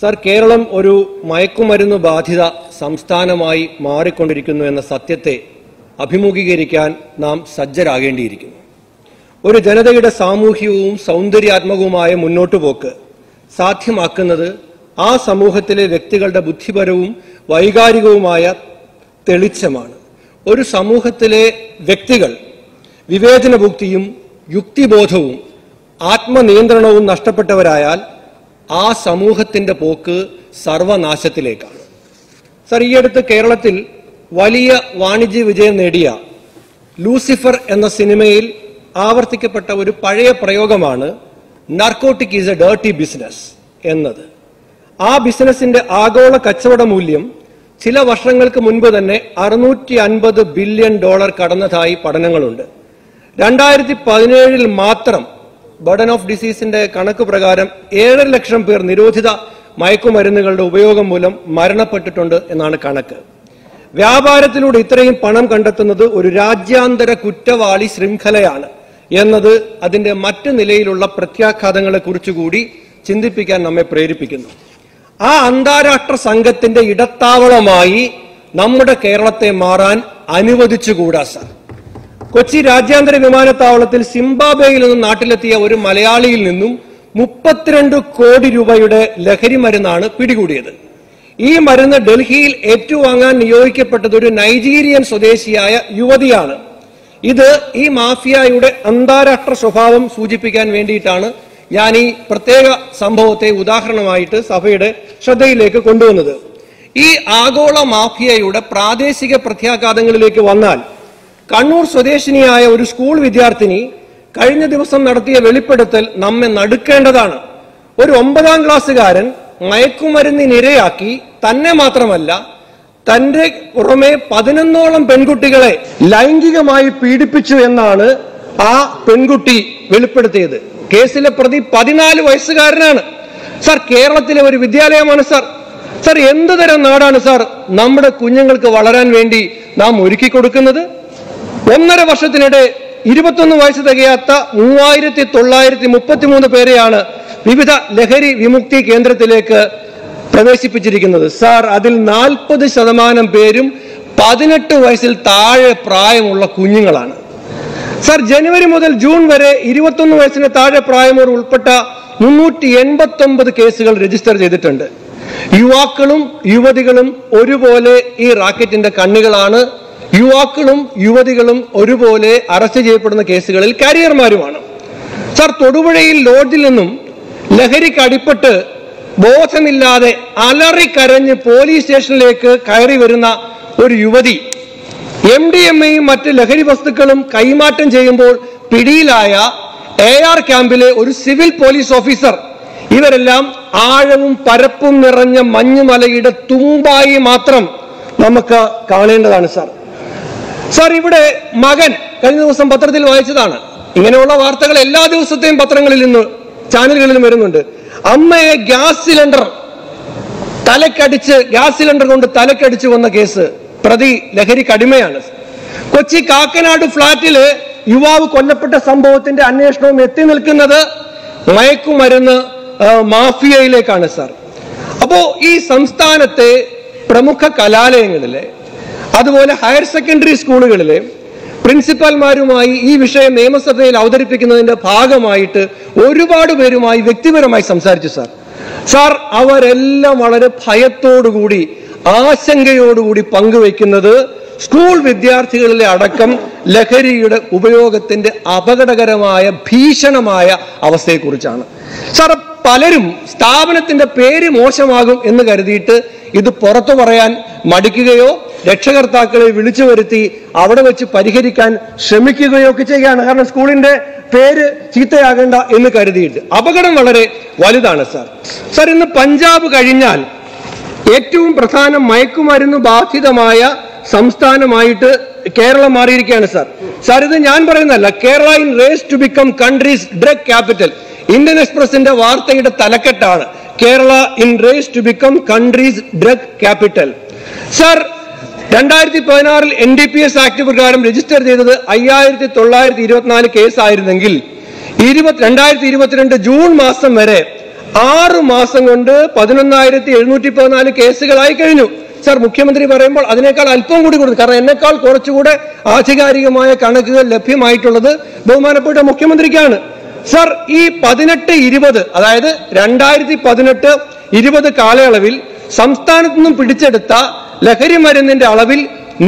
Sir Keralam ഒരു മയക്കുമരുന്ന് ബാധിത സംസ്ഥാനമായി മാറിക്കൊണ്ടിരിക്കുന്നു എന്ന സത്യത്തെ അഭിമുഖീകരിക്കാൻ നാം സജ്ജരാകേണ്ടിയിരിക്കുന്നു. ഒരു ജനതയുടെ സാമൂഹികവും സൗന്ദര്യാത്മകവുമായ മുന്നോട്ടുപോക്ക് സാധ്യമാക്കുന്നത് ആ സമൂഹത്തിലെ വ്യക്തികളുടെ ബുദ്ധിപരവും വൈകാരികവുമായ തെളിച്ചമാണ്. ഒരു സമൂഹത്തിലെ വ്യക്തികൾ വിവേചനഭുക്തിയും യുക്തിബോധവും ആത്മനിയന്ത്രണവും നഷ്ടപ്പെട്ടവരായാൽ ആ സമൂഹത്തിന്റെ പോക്ക് സർവനാശത്തിലേക്കാണ്. സർ ഈ അടുത്ത് കേരളത്തിൽ വലിയ വാണിജ്യ വിജയം നേടിയ ലൂസിഫർ എന്ന സിനിമയിൽ ആവർത്തിക്കപ്പെട്ട ഒരു പഴയ പ്രയോഗമാണ് narcotic is a dirty business എന്നത്. ആ ബിസിനസിന്റെ ആഗോള കച്ചവട മൂല്യം ചില വർഷങ്ങൾക്ക് മുൻപ് തന്നെ അറുന്നൂറ്റി അൻപത് ബില്യൺ ഡോളർ കടന്നതായി പഠനങ്ങളുണ്ട്. രണ്ടായിരത്തി പതിനേഴിൽ മാത്രം ബർഡൻ ഓഫ് ഡിസീസിന്റെ കണക്ക് പ്രകാരം ഏഴര ലക്ഷം പേർ നിരോധിത മയക്കുമരുന്നുകളുടെ ഉപയോഗം മൂലം മരണപ്പെട്ടിട്ടുണ്ട് എന്നാണ് കണക്ക്. വ്യാപാരത്തിലൂടെ ഇത്രയും പണം കണ്ടെത്തുന്നത് ഒരു രാജ്യാന്തര കുറ്റവാളി ശൃംഖലയാണ് എന്നത് അതിന്റെ മറ്റു നിലയിലുള്ള പ്രത്യാഘാതങ്ങളെ കുറിച്ചുകൂടി ചിന്തിപ്പിക്കാൻ നമ്മെ പ്രേരിപ്പിക്കുന്നു. ആ അന്താരാഷ്ട്ര സംഘത്തിന്റെ ഇടത്താവളമായി നമ്മുടെ കേരളത്തെ മാറാൻ അനുവദിച്ചുകൂടാ സാർ. കൊച്ചി രാജ്യാന്തര വിമാനത്താവളത്തിൽ സിംബാബ്വേയിൽ നിന്നും നാട്ടിലെത്തിയ ഒരു മലയാളിയിൽ നിന്നും മുപ്പത്തിരണ്ട് കോടി രൂപയുടെ ലഹരി മരുന്നാണ് പിടികൂടിയത്. ഈ മരുന്ന് ഡൽഹിയിൽ ഏറ്റുവാങ്ങാൻ നിയോഗിക്കപ്പെട്ടത് ഒരു നൈജീരിയൻ സ്വദേശിയായ യുവതിയാണ്. ഇത് ഈ മാഫിയയുടെ അന്താരാഷ്ട്ര സ്വഭാവം സൂചിപ്പിക്കാൻ വേണ്ടിയിട്ടാണ് ഞാൻ ഈ പ്രത്യേക സംഭവത്തെ ഉദാഹരണമായിട്ട് സഭയുടെ ശ്രദ്ധയിലേക്ക് കൊണ്ടുവന്നത്. ഈ ആഗോള മാഫിയയുടെ പ്രാദേശിക പ്രത്യാഘാതങ്ങളിലേക്ക് വന്നാൽ കണ്ണൂർ സ്വദേശിനിയായ ഒരു സ്കൂൾ വിദ്യാർത്ഥിനി കഴിഞ്ഞ ദിവസം നടത്തിയ വെളിപ്പെടുത്തൽ നമ്മെ നടുക്കേണ്ടതാണ്. ഒരു ഒമ്പതാം ക്ലാസ്സുകാരൻ മയക്കുമരുന്നിനിരയാക്കി തന്നെ മാത്രമല്ല തന്റെ പുറമെ പതിനൊന്നോളം പെൺകുട്ടികളെ ലൈംഗികമായി പീഡിപ്പിച്ചു എന്നാണ് ആ പെൺകുട്ടി വെളിപ്പെടുത്തിയത്. കേസിലെ പ്രതി പതിനാല് വയസ്സുകാരനാണ്. സാർ കേരളത്തിലെ ഒരു വിദ്യാലയമാണ് സാർ. സാർ എന്ത് തരം നാടാണ് സാർ നമ്മുടെ കുഞ്ഞുങ്ങൾക്ക് വളരാൻ വേണ്ടി നാം ഒരുക്കി കൊടുക്കുന്നത് ഒന്നര വർഷത്തിനിടെ ഇരുപത്തൊന്ന് വയസ്സ് തികയാത്ത മൂവായിരത്തി തൊള്ളായിരത്തി മുപ്പത്തിമൂന്ന് പേരെയാണ് വിവിധ ലഹരി വിമുക്തി കേന്ദ്രത്തിലേക്ക് പ്രവേശിപ്പിച്ചിരിക്കുന്നത്. സാർ അതിൽ നാൽപ്പത് ശതമാനം പേരും പതിനെട്ട് വയസ്സിൽ താഴെ പ്രായമുള്ള കുഞ്ഞുങ്ങളാണ്. സാർ ജനുവരി മുതൽ ജൂൺ വരെ ഇരുപത്തൊന്ന് വയസ്സിന് താഴെ പ്രായമുള്ള ഉൾപ്പെട്ട മുന്നൂറ്റി എൺപത്തി ഒമ്പത് കേസുകൾ രജിസ്റ്റർ ചെയ്തിട്ടുണ്ട്. യുവാക്കളും യുവതികളും ഒരുപോലെ ഈ റാക്കറ്റിന്റെ കണ്ണികളാണ് യുവാക്കളും യുവതികളും ഒരുപോലെ അറസ്റ്റ് ചെയ്യപ്പെടുന്ന കേസുകളിൽ കാരിയർമാരുമാണ്. സർ തൊടുപുഴയിൽ ലോഡ്ജിൽ നിന്നും ലഹരിക്ക് അടിപ്പെട്ട് ബോധമില്ലാതെ അലറി അലറിക്കരഞ്ഞ് പോലീസ് സ്റ്റേഷനിലേക്ക് കയറി വരുന്ന ഒരു യുവതി എം ഡി എം എയും മറ്റ് ലഹരി വസ്തുക്കളും കൈമാറ്റം ചെയ്യുമ്പോൾ പിടിയിലായ എ ആർ ക്യാമ്പിലെ ഒരു സിവിൽ പോലീസ് ഓഫീസർ. ഇവരെല്ലാം ആഴവും പരപ്പും നിറഞ്ഞ മഞ്ഞുമലയുടെ തുമ്പായി മാത്രം നമുക്ക് കാണേണ്ടതാണ് സാർ. സാർ ഇവിടെ മകൻ കഴിഞ്ഞ ദിവസം പത്രത്തിൽ വായിച്ചതാണ്. ഇങ്ങനെയുള്ള വാർത്തകൾ എല്ലാ ദിവസത്തെയും പത്രങ്ങളിൽ നിന്ന് ചാനലുകളിലും വരുന്നുണ്ട്. അമ്മയെ ഗ്യാസ് സിലിണ്ടർ തലക്കടിച്ച് ഗ്യാസ് സിലിണ്ടർ കൊണ്ട് തലക്കടിച്ചു വന്ന കേസ് പ്രതി ലഹരി കടിമയാണ്. കൊച്ചി കാക്കനാട് ഫ്ളാറ്റിൽ യുവാവ് കൊല്ലപ്പെട്ട സംഭവത്തിന്റെ അന്വേഷണവും എത്തി നിൽക്കുന്നത് മയക്കുമരുന്ന് മാഫിയയിലേക്കാണ് സാർ. അപ്പോ ഈ സംസ്ഥാനത്തെ പ്രമുഖ കലാലയങ്ങളിലെ അതുപോലെ ഹയർ സെക്കൻഡറി സ്കൂളുകളിലെ പ്രിൻസിപ്പാൽമാരുമായി ഈ വിഷയം നിയമസഭയിൽ അവതരിപ്പിക്കുന്നതിന്റെ ഭാഗമായിട്ട് ഒരുപാട് പേരുമായി വ്യക്തിപരമായി സംസാരിച്ചു സാർ സാർ അവരെല്ലാം വളരെ ഭയത്തോടുകൂടി ആശങ്കയോടുകൂടി പങ്കുവെക്കുന്നത് സ്കൂൾ വിദ്യാർത്ഥികളിലെ അടക്കം ലഹരിയുടെ ഉപയോഗത്തിന്റെ അപകടകരമായ ഭീഷണമായ അവസ്ഥയെക്കുറിച്ചാണ്. സാർ പലരും സ്ഥാപനത്തിന്റെ പേര് മോശമാകും എന്ന് കരുതിയിട്ട് ഇത് പുറത്തു പറയാൻ മടിക്കുകയോ രക്ഷകർത്താക്കളെ വിളിച്ചു വരുത്തി അവിടെ വെച്ച് പരിഹരിക്കാൻ ശ്രമിക്കുകയോ ഒക്കെ ചെയ്യുകയാണ്. കാരണം സ്കൂളിന്റെ പേര് ചീത്തയാകേണ്ട എന്ന് കരുതിയിട്ട്. അപകടം വളരെ വലുതാണ് സാർ. സാർ ഇന്ന് പഞ്ചാബ് കഴിഞ്ഞാൽ ഏറ്റവും പ്രധാന മയക്കുമരുന്ന് ബാധിതമായ സംസ്ഥാനമായിട്ട് കേരളം മാറിയിരിക്കുകയാണ് സാർ. സാർ ഇത് ഞാൻ പറയുന്നതല്ല. Kerala in race to become country's drug capital Indian എക്സ്പ്രസിന്റെ വാർത്തയുടെ തലക്കെട്ടാണ്. Kerala in race to become country's drug capital sir രണ്ടായിരത്തി പതിനാറിൽ N D P S act പ്രകാരം രജിസ്റ്റർ ചെയ്തത് അയ്യായിരത്തി തൊള്ളായിരത്തി ഇരുപത്തിനാല് കേസായിരുന്നെങ്കിൽ ഇരുപത്തി രണ്ടായിരത്തി ഇരുപത്തിരണ്ട് ജൂൺ മാസം വരെ ആറ് മാസം കൊണ്ട് പതിനൊന്നായിരത്തി എഴുന്നൂറ്റി പതിനാല് കേസുകളായി കഴിഞ്ഞു. സർ മുഖ്യമന്ത്രി പറയുമ്പോൾ അതിനേക്കാൾ അല്പം കൂടി കൊടുത്തു. കാരണം എന്നെക്കാൾ കുറച്ചുകൂടെ ആധികാരികമായ കണക്കുകൾ ലഭ്യമായിട്ടുള്ളത് ബഹുമാനപ്പെട്ട മുഖ്യമന്ത്രിക്കാണ്. സർ ഈ പതിനെട്ട് ഇരുപത് അതായത് രണ്ടായിരത്തി പതിനെട്ട് ഇരുപത് കാലയളവിൽ സംസ്ഥാനത്തു നിന്നും പിടിച്ചെടുത്ത ലഹരി മരുന്നിന്റെ അളവിൽ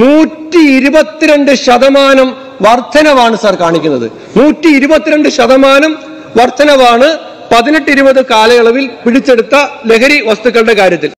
നൂറ്റി ഇരുപത്തിരണ്ട് ശതമാനം വർധനവാണ് സർ കാണിക്കുന്നത്. നൂറ്റി ഇരുപത്തിരണ്ട് ശതമാനം വർധനവാണ് പതിനെട്ട് ഇരുപത് കാലയളവിൽ പിടിച്ചെടുത്ത ലഹരി വസ്തുക്കളുടെ കാര്യത്തിൽ.